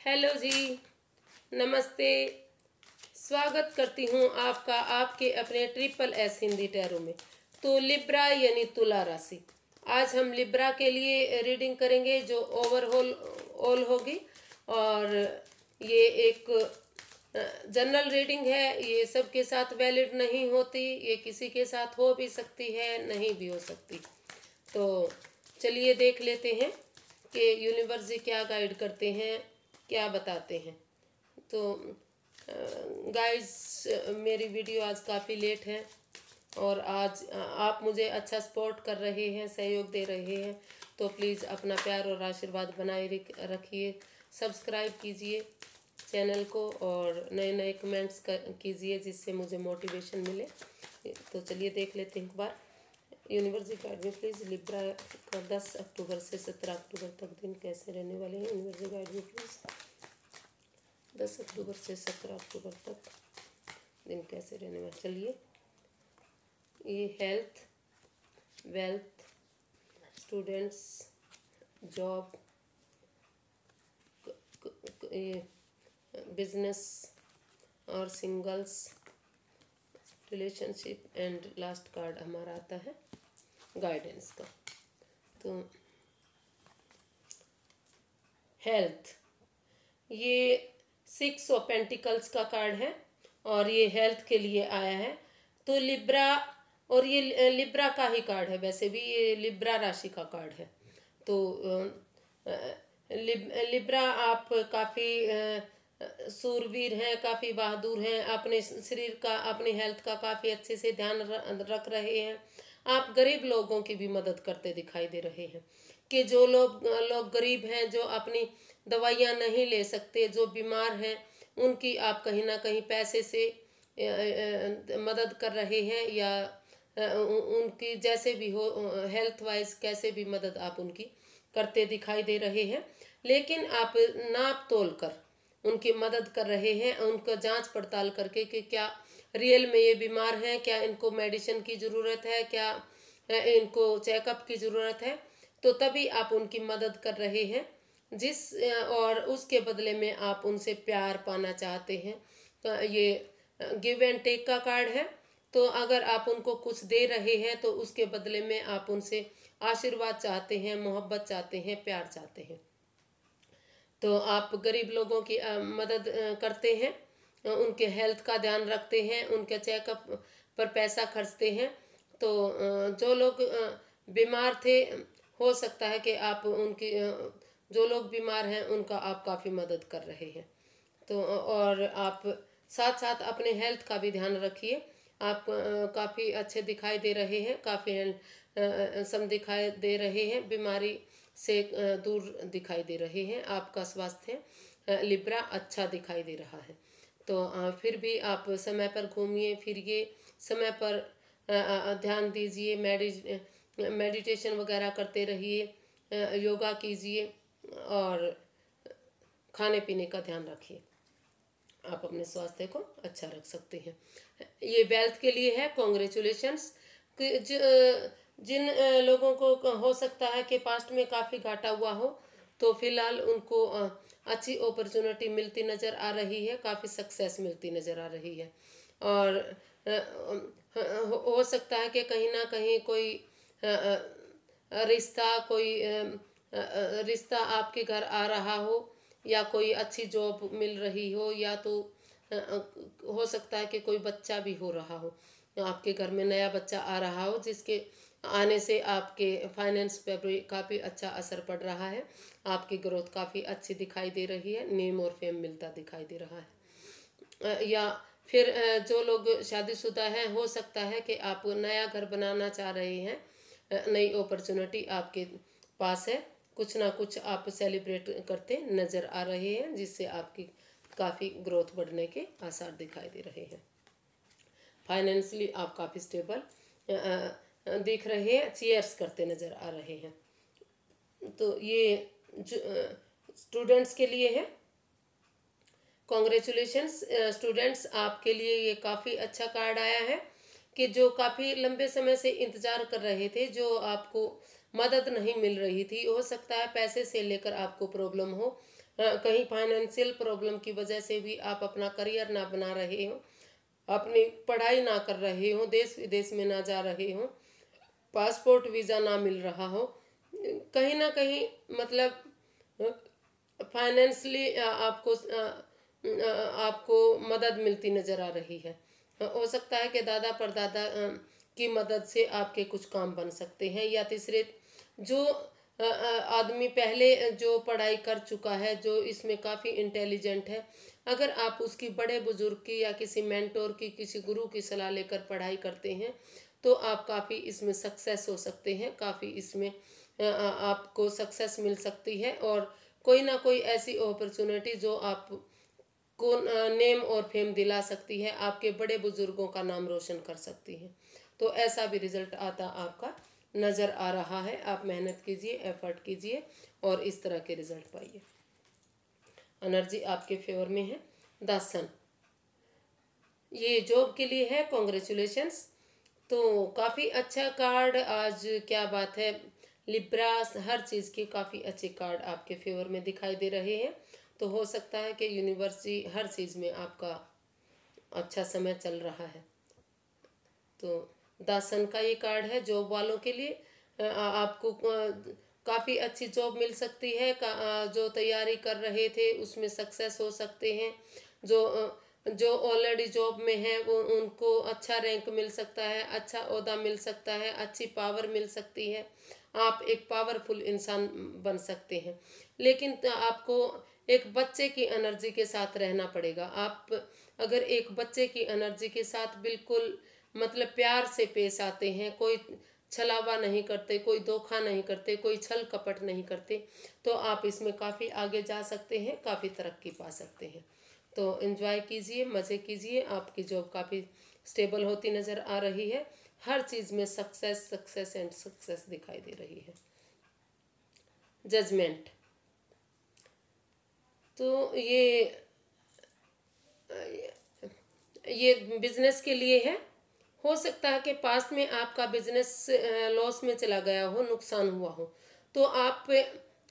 Hello जी, नमस्ते। स्वागत करती हूँ आपका, आपके अपने ट्रिपल एस हिंदी टैरो में। तो लिब्रा यानी तुला राशि। आज हम लिब्रा के लिए रीडिंग करेंगे, जो ओवरऑल ऑल होगी। और ये एक जनरल रीडिंग है। ये सबके साथ वैलिड नहीं होती। ये किसी के साथ हो भी सकती है, नहीं भी हो सकती। तो चलिए देख लेते हैं कि यूनिवर्स जी क्या गाइड करते हैं। क्या बताते हैं? तो गाइस मेरी वीडियो आज काफ़ी लेट है और आज आप मुझे अच्छा सपोर्ट कर रहे हैं, सहयोग दे रहे हैं तो प्लीज़ अपना प्यार और आशीर्वाद बनाए रखिए। सब्सक्राइब कीजिए चैनल को और नए नए कमेंट्स कीजिए जिससे मुझे मोटिवेशन मिले। तो चलिए देख लेते हैं एक बार। यूनिवर्सिटी अकेडमी प्लीज़ लिब्रा का दस अक्टूबर से सत्रह अक्टूबर तक दिन कैसे रहने वाले हैं? यूनिवर्सिटी अकेडमी प्लीज़ दस अक्टूबर से सत्रह अक्टूबर तक दिन कैसे रहने वाले। चलिए, ये हेल्थ वेल्थ स्टूडेंट्स जॉब ये बिज़नेस और singles relationship and last card हमारा आता है गाइडेंस का। तो हेल्थ ये सिक्स ऑफ़ पेंटिकल्स का कार्ड है और ये हेल्थ के लिए आया है। तो लिब्रा और ये लिब्रा का ही कार्ड है वैसे भी ये लिब्रा राशि का कार्ड है। तो लिब, लिब्रा आप काफ़ी सूरवीर हैं काफ़ी बहादुर हैं अपने शरीर का अपनी हेल्थ का काफ़ी अच्छे से ध्यान रख रहे हैं। आप गरीब लोगों की भी मदद करते दिखाई दे रहे हैं कि जो लोग लोग गरीब हैं जो अपनी दवाइयाँ नहीं ले सकते, जो बीमार हैं, उनकी आप कहीं ना कहीं पैसे से मदद कर रहे हैं या उनकी जैसे भी हो हेल्थ वाइज कैसे भी मदद आप उनकी करते दिखाई दे रहे हैं। लेकिन आप नाप तोल कर उनकी मदद कर रहे हैं, उनका जाँच पड़ताल करके कि क्या रियल में ये बीमार हैं, क्या इनको मेडिसिन की ज़रूरत है, क्या इनको चेकअप की ज़रूरत है तो तभी आप उनकी मदद कर रहे हैं। जिस और उसके बदले में आप उनसे प्यार पाना चाहते हैं तो ये गिव एंड टेक का कार्ड है। तो अगर आप उनको कुछ दे रहे हैं तो उसके बदले में आप उनसे आशीर्वाद चाहते हैं, मोहब्बत चाहते हैं, प्यार चाहते हैं। तो आप गरीब लोगों की मदद करते हैं उनके हेल्थ का ध्यान रखते हैं, उनके चेकअप पर पैसा खर्चते हैं तो जो लोग बीमार थे, हो सकता है कि आप उनकी जो लोग बीमार हैं, उनका आप काफ़ी मदद कर रहे हैं। तो और आप साथ साथ अपने हेल्थ का भी ध्यान रखिए। आप काफ़ी अच्छे दिखाई दे रहे हैं, काफ़ी सम दिखाई दे रहे हैं, बीमारी से दूर दिखाई दे रहे हैं। आपका स्वास्थ्य लिब्रा अच्छा दिखाई दे रहा है। तो फिर भी आप समय पर घूमिए, फिरिए, समय पर ध्यान दीजिए मेडि मेडिटेशन वगैरह करते रहिए योगा कीजिए। और खाने पीने का ध्यान रखिए। आप अपने स्वास्थ्य को अच्छा रख सकते हैं। ये वेल्थ के लिए है कॉन्ग्रेचुलेशंस जिन लोगों को हो सकता है कि पास्ट में काफ़ी घाटा हुआ हो तो फ़िलहाल उनको अच्छी अपॉर्चुनिटी मिलती नज़र आ रही है, काफ़ी सक्सेस मिलती नज़र आ रही है। और हो सकता है कि कहीं ना कहीं कोई रिश्ता, कोई रिश्ता आपके घर आ रहा हो, या कोई अच्छी जॉब मिल रही हो, या तो हो सकता है कि कोई बच्चा भी हो रहा हो। आपके घर में नया बच्चा आ रहा हो, जिसके आने से आपके फाइनेंस पे भी काफ़ी अच्छा असर पड़ रहा है। आपकी ग्रोथ काफ़ी अच्छी दिखाई दे रही है नेम और फेम मिलता दिखाई दे रहा है। या फिर जो लोग शादीशुदा हैं, हो सकता है कि आप नया घर बनाना चाह रहे हैं नई अपॉर्चुनिटी आपके पास है। कुछ ना कुछ आप सेलिब्रेट करते नज़र आ रहे हैं, जिससे आपकी काफ़ी ग्रोथ बढ़ने के आसार दिखाई दे रहे हैं। फाइनेंशियली आप काफ़ी स्टेबल दिख रहे हैं चेयर्स करते नज़र आ रहे हैं। तो ये स्टूडेंट्स के लिए है। कॉन्ग्रेचुलेशंस स्टूडेंट्स आपके लिए ये काफ़ी अच्छा कार्ड आया है कि जो काफ़ी लंबे समय से इंतज़ार कर रहे थे, जो आपको मदद नहीं मिल रही थी। हो सकता है पैसे से लेकर आपको प्रॉब्लम हो। कहीं फाइनेंशियल प्रॉब्लम की वजह से भी आप अपना करियर ना बना रहे हो। अपनी पढ़ाई ना कर रहे हो। देश विदेश में ना जा रहे हो। पासपोर्ट वीज़ा ना मिल रहा हो। कहीं ना कहीं मतलब फाइनेंशली आपको आपको मदद मिलती नज़र आ रही है। हो सकता है कि दादा परदादा की मदद से आपके कुछ काम बन सकते हैं या तीसरे जो आदमी पहले जो पढ़ाई कर चुका है, जो इसमें काफ़ी इंटेलिजेंट है, अगर आप उसकी बड़े बुज़ुर्ग की या किसी मेंटोर की, किसी गुरु की सलाह लेकर पढ़ाई करते हैं तो आप काफ़ी इसमें सक्सेस हो सकते हैं, काफ़ी इसमें आपको सक्सेस मिल सकती है, और कोई ना कोई ऐसी अपॉर्चुनिटी जो आप को नेम और फेम दिला सकती है, आपके बड़े बुज़ुर्गों का नाम रोशन कर सकती है। तो ऐसा भी रिज़ल्ट आता आपका नज़र आ रहा है। आप मेहनत कीजिए एफर्ट कीजिए और इस तरह के रिज़ल्ट पाइए। एनर्जी आपके फेवर में है। दासन, ये जॉब के लिए है। कॉन्ग्रेचुलेशंस तो काफ़ी अच्छा कार्ड आज क्या बात है। लिब्रास हर चीज़ के काफ़ी अच्छे कार्ड आपके फेवर में दिखाई दे रहे हैं। तो हो सकता है कि यूनिवर्सिटी हर चीज़ में आपका अच्छा समय चल रहा है। तो दासन का ये कार्ड है जॉब वालों के लिए आपको काफ़ी अच्छी जॉब मिल सकती है जो तैयारी कर रहे थे उसमें सक्सेस हो सकते हैं, जो जो ऑलरेडी जॉब में है, वो, उनको अच्छा रैंक मिल सकता है अच्छा अहदा मिल सकता है, अच्छी पावर मिल सकती है, आप एक पावरफुल इंसान बन सकते हैं। लेकिन आपको एक बच्चे की एनर्जी के साथ रहना पड़ेगा, आप अगर एक बच्चे की एनर्जी के साथ बिल्कुल मतलब प्यार से पेश आते हैं, कोई छलावा नहीं करते, कोई धोखा नहीं करते, कोई छल कपट नहीं करते तो आप इसमें काफ़ी आगे जा सकते हैं, काफ़ी तरक्की पा सकते हैं। तो इन्जॉय कीजिए, मज़े कीजिए, आपकी जॉब काफ़ी स्टेबल होती नज़र आ रही है। हर चीज़ में सक्सेस सक्सेस एंड सक्सेस दिखाई दे रही है। जजमेंट तो ये ये बिज़नेस के लिए है। हो सकता है कि पास में आपका बिज़नेस लॉस में चला गया हो, नुकसान हुआ हो। तो आप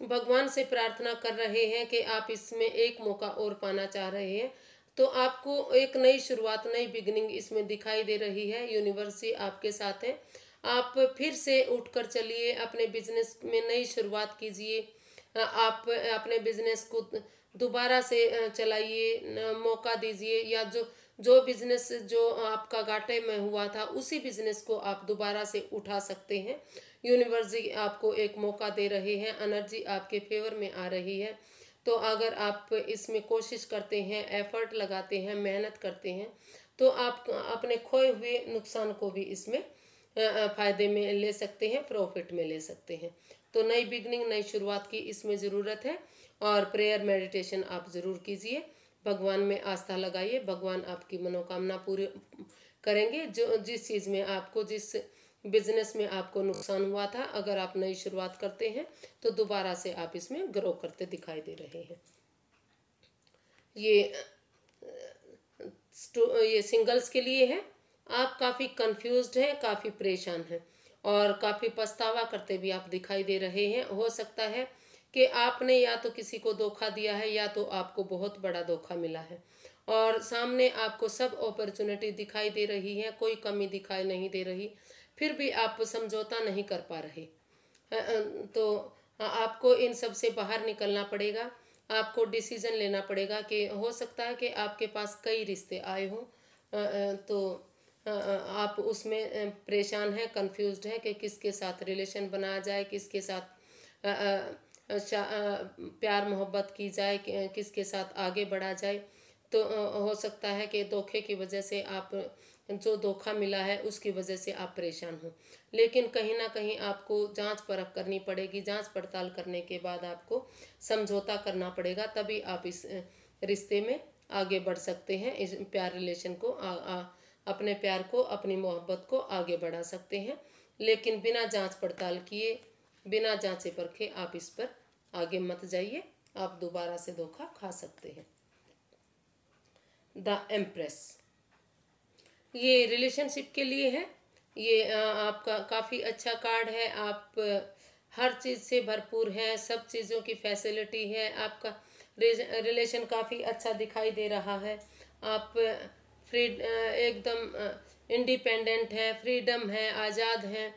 भगवान से प्रार्थना कर रहे हैं कि आप इसमें एक मौका और पाना चाह रहे हैं। तो आपको एक नई शुरुआत, नई बिगनिंग इसमें दिखाई दे रही है। यूनिवर्सिटी आपके साथ है। आप फिर से उठकर चलिए, अपने बिज़नेस में नई शुरुआत कीजिए। आप अपने बिज़नेस को दोबारा से चलाइए मौका दीजिए। या जो जो बिज़नेस जो आपका घाटे में हुआ था, उसी बिज़नेस को आप दोबारा से उठा सकते हैं। यूनिवर्सिटी आपको एक मौका दे रहे हैं एनर्जी आपके फेवर में आ रही है। तो अगर आप इसमें कोशिश करते हैं एफर्ट लगाते हैं, मेहनत करते हैं तो आप, अपने खोए हुए नुकसान को भी इसमें फ़ायदे में ले सकते हैं प्रॉफिट में ले सकते हैं। तो नई बिगनिंग नई शुरुआत की इसमें ज़रूरत है और प्रेयर मेडिटेशन आप ज़रूर कीजिए। भगवान में आस्था लगाइए, भगवान आपकी मनोकामना पूरी करेंगे। जो, जिस चीज़ में आपको, जिस बिज़नेस में आपको नुकसान हुआ था, अगर आप नई शुरुआत करते हैं तो दोबारा से आप इसमें ग्रो करते दिखाई दे रहे हैं। ये ये सिंगल्स के लिए है। आप काफ़ी कंफ्यूज्ड हैं, काफ़ी परेशान हैं और काफ़ी पछतावा करते भी आप दिखाई दे रहे हैं। हो सकता है कि आपने या तो किसी को धोखा दिया है या तो आपको बहुत बड़ा धोखा मिला है। और सामने आपको सब अपॉर्चुनिटी दिखाई दे रही है, कोई कमी दिखाई नहीं दे रही, फिर भी आप समझौता नहीं कर पा रहे। तो आपको इन सबसे बाहर निकलना पड़ेगा, आपको डिसीज़न लेना पड़ेगा कि हो सकता है कि आपके पास कई रिश्ते आए हों। तो आप उसमें परेशान हैं कंफ्यूज्ड हैं कि किसके साथ रिलेशन बनाया जाए, किसके साथ प्यार मोहब्बत की जाए किसके साथ आगे बढ़ा जाए तो हो सकता है कि धोखे की वजह से आप जो धोखा मिला है उसकी वजह से आप परेशान हो। लेकिन कहीं ना कहीं आपको जाँच परख करनी पड़ेगी जाँच पड़ताल करने के बाद आपको समझौता करना पड़ेगा तभी आप इस रिश्ते में आगे बढ़ सकते हैं इस प्यार रिलेशन को आ, आ, अपने प्यार को अपनी मोहब्बत को आगे बढ़ा सकते हैं। लेकिन बिना जाँच पड़ताल किए बिना जांचे परखे आप इस पर आगे मत जाइए। आप दोबारा से धोखा खा सकते हैं। The empress. ये रिलेशनशिप के लिए है। ये आपका काफ़ी अच्छा कार्ड है। आप हर चीज़ से भरपूर हैं। सब चीज़ों की फैसिलिटी है। आपका रिलेशन काफ़ी अच्छा दिखाई दे रहा है। आप फ्री एकदम इंडिपेंडेंट है। फ्रीडम है। आज़ाद हैं।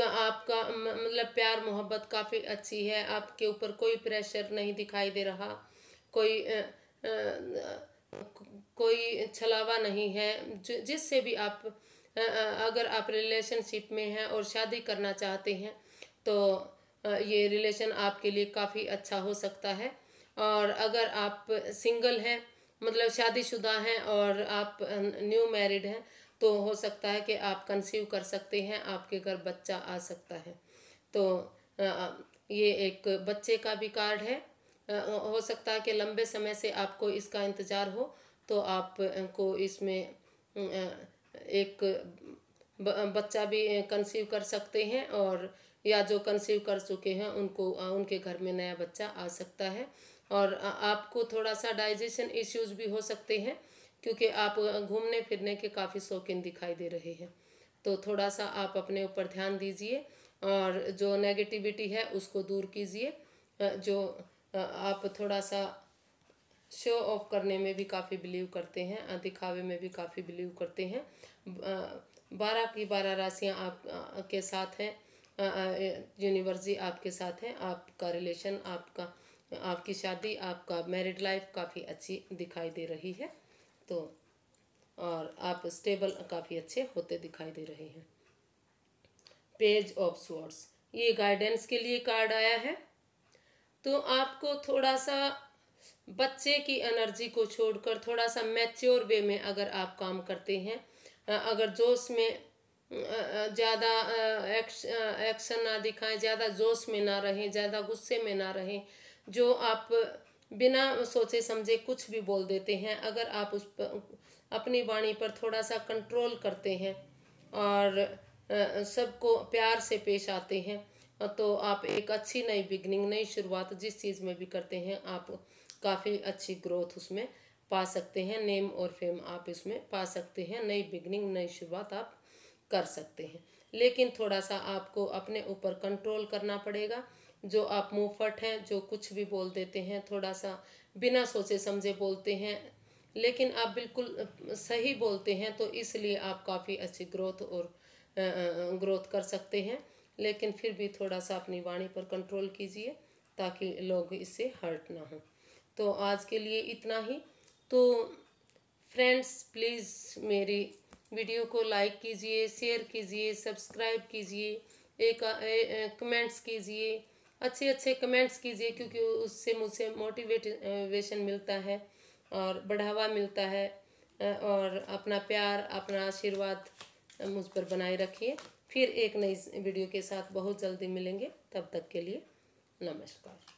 आपका मतलब प्यार मोहब्बत काफ़ी अच्छी है। आपके ऊपर कोई प्रेशर नहीं दिखाई दे रहा। कोई आ, कोई छलावा नहीं है। जिससे भी आप आ, अगर आप रिलेशनशिप में हैं और शादी करना चाहते हैं तो ये रिलेशन आपके लिए काफ़ी अच्छा हो सकता है। और अगर आप सिंगल हैं मतलब शादीशुदा हैं और आप न्यू मैरिड हैं तो हो सकता है कि आप कंसीव कर सकते हैं, आपके घर बच्चा आ सकता है। तो ये एक बच्चे का भी कार्ड है। हो सकता है कि लंबे समय से आपको इसका इंतज़ार हो तो आप को इसमें एक बच्चा भी कंसीव कर सकते हैं और, या जो कंसीव कर चुके हैं, उनको उनके घर में नया बच्चा आ सकता है। और आपको थोड़ा सा डाइजेशन इश्यूज़ भी हो सकते हैं। क्योंकि आप घूमने फिरने के काफ़ी शौकीन दिखाई दे रहे हैं। तो थोड़ा सा आप अपने ऊपर ध्यान दीजिए और जो नेगेटिविटी है उसको दूर कीजिए। जो आप थोड़ा सा शो ऑफ़ करने में भी काफ़ी बिलीव करते हैं दिखावे में भी काफ़ी बिलीव करते हैं। बारह की बारह राशियाँ आप के साथ हैं यूनिवर्सिटी आपके साथ है, आपका रिलेशन आपका, आपकी शादी, आपका मैरिड लाइफ काफ़ी अच्छी दिखाई दे रही है। तो और आप स्टेबल काफ़ी अच्छे होते दिखाई दे रहे हैं। पेज ऑफ़ स्वर्ड्स ये गाइडेंस के लिए कार्ड आया है। तो आपको थोड़ा सा बच्चे की एनर्जी को छोड़कर थोड़ा सा मैच्योर वे में अगर आप काम करते हैं अगर जोश में ज़्यादा एक्शन ना दिखाएँ, ज़्यादा जोश में ना रहें, ज़्यादा गुस्से में ना रहें, जो आप बिना सोचे समझे कुछ भी बोल देते हैं। अगर आप उस पर अपनी वाणी पर थोड़ा सा कंट्रोल करते हैं और सबको प्यार से पेश आते हैं तो आप एक अच्छी नई बिगनिंग नई शुरुआत जिस चीज़ में भी करते हैं, आप काफ़ी अच्छी ग्रोथ उसमें पा सकते हैं। नेम और फेम आप इसमें पा सकते हैं। नई बिगनिंग नई शुरुआत आप कर सकते हैं। लेकिन थोड़ा सा आपको अपने ऊपर कंट्रोल करना पड़ेगा। जो आप मुँहफट हैं, जो कुछ भी बोल देते हैं, थोड़ा सा बिना सोचे समझे बोलते हैं, लेकिन आप बिल्कुल सही बोलते हैं तो इसलिए आप काफ़ी अच्छी ग्रोथ और ग्रोथ कर सकते हैं। लेकिन फिर भी थोड़ा सा अपनी वाणी पर कंट्रोल कीजिए, ताकि लोग इससे हर्ट ना हो। तो आज के लिए इतना ही। तो फ्रेंड्स प्लीज़ मेरी वीडियो को लाइक कीजिए, शेयर कीजिए, सब्सक्राइब कीजिए, एक कमेंट्स कीजिए अच्छे अच्छे कमेंट्स कीजिए क्योंकि उससे मुझे मोटिवेशन मिलता है और बढ़ावा मिलता है और अपना प्यार, अपना आशीर्वाद मुझ पर बनाए रखिए। फिर एक नई वीडियो के साथ बहुत जल्दी मिलेंगे। तब तक के लिए नमस्कार।